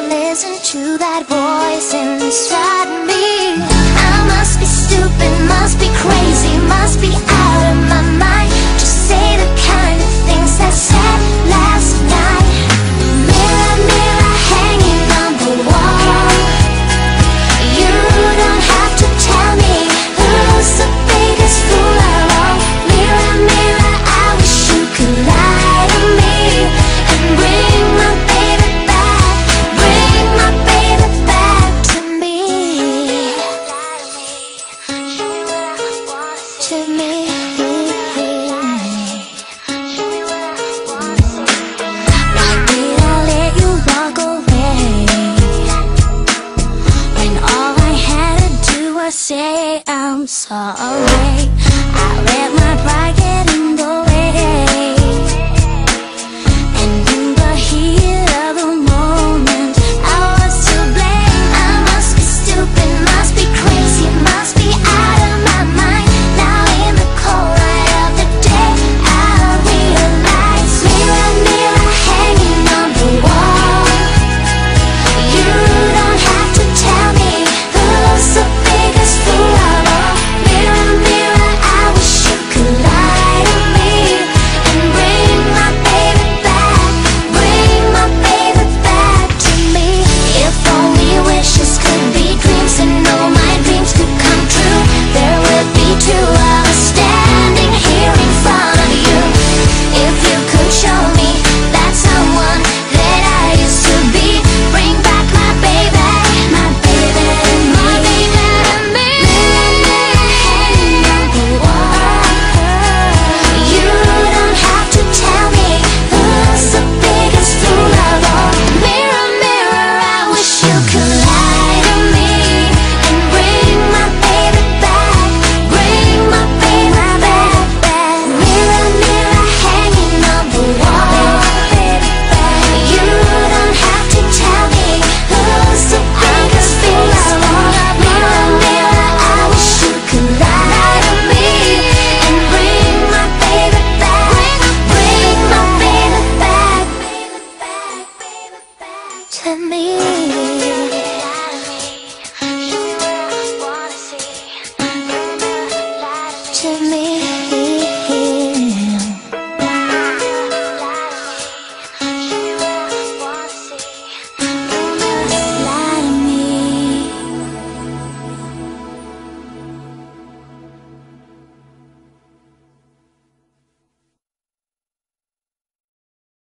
listen to that voice inside me. Sorry. I let my pride get in